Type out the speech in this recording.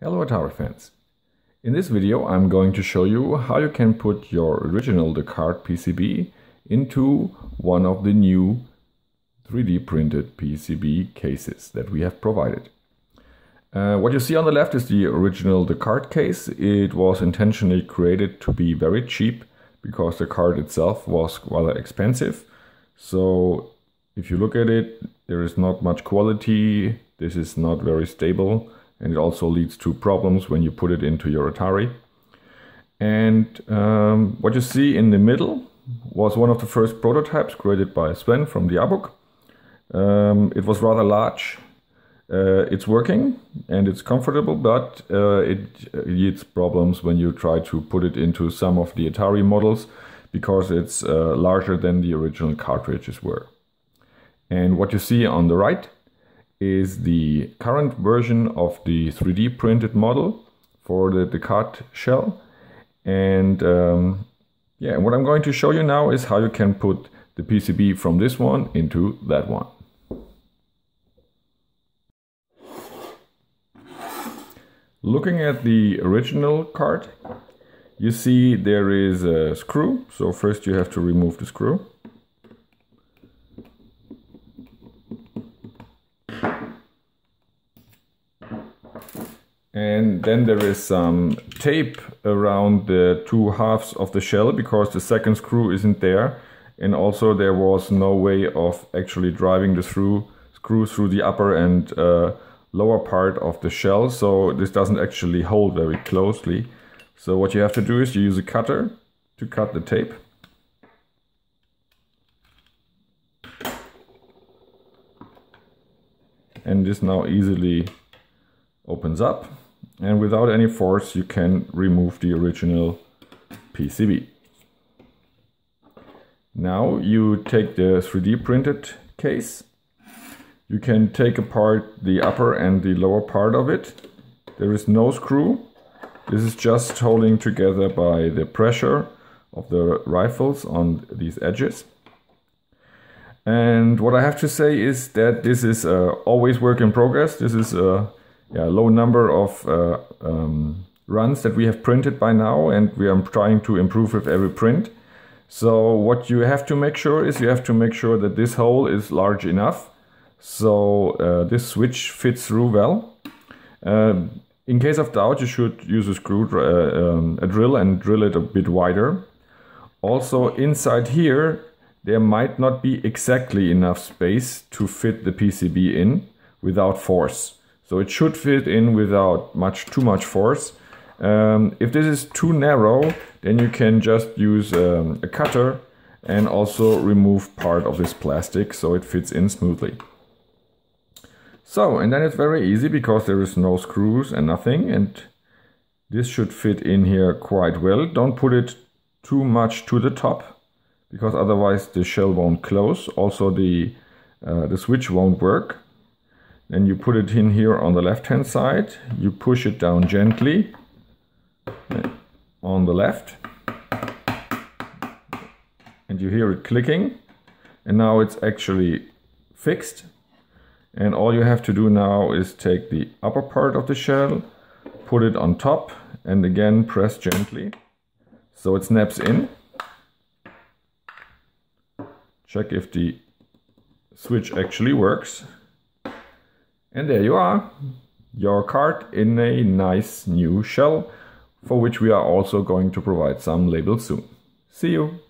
Hello Atari fans. In this video I'm going to show you how you can put your original The!Cart PCB into one of the new 3D printed PCB cases that we have provided. Uh, what you see on the left is the original The!Cart case. It was intentionally created to be very cheap because the card itself was rather expensive. So if you look at it, there is not much quality. This is not very stable and it also leads to problems when you put it into your Atari. And um, what you see in the middle was one of the first prototypes created by Sven from the ABBUC. Um, it was rather large. Uh, it's working and it's comfortable, but uh, it leads problems when you try to put it into some of the Atari models because it's uh, larger than the original cartridges were. And what you see on the right is the current version of the 3D printed model for the The!Cart shell. And um, yeah, what I'm going to show you now is how you can put the PCB from this one into that one. Looking at the original card, you see there is a screw. So first you have to remove the screw. And then there is some tape around the two halves of the shell because the second screw isn't there. And also there was no way of actually driving the through, screw through the upper and uh, lower part of the shell. So this doesn't actually hold very closely. So what you have to do is you use a cutter to cut the tape. And this now easily opens up and without any force you can remove the original PCB. Now you take the 3D printed case. You can take apart the upper and the lower part of it. There is no screw. This is just holding together by the pressure of the rifles on these edges. And what I have to say is that this is uh, always work in progress. This is a yeah, low number of uh, um, runs that we have printed by now and we are trying to improve with every print. So what you have to make sure is you have to make sure that this hole is large enough so uh, this switch fits through well. Uh, in case of doubt you should use a screw, uh, um, a drill and drill it a bit wider. Also inside here there might not be exactly enough space to fit the PCB in without force. So it should fit in without much too much force. Um, if this is too narrow, then you can just use um, a cutter and also remove part of this plastic so it fits in smoothly. So, and then it's very easy because there is no screws and nothing and this should fit in here quite well. Don't put it too much to the top because otherwise the shell won't close. Also the, uh, the switch won't work. Then you put it in here on the left hand side. You push it down gently eh, on the left. And you hear it clicking. And now it's actually fixed. And all you have to do now is take the upper part of the shell, put it on top and again press gently so it snaps in. Check if the switch actually works. And there you are, your card in a nice new shell, for which we are also going to provide some labels soon. See you!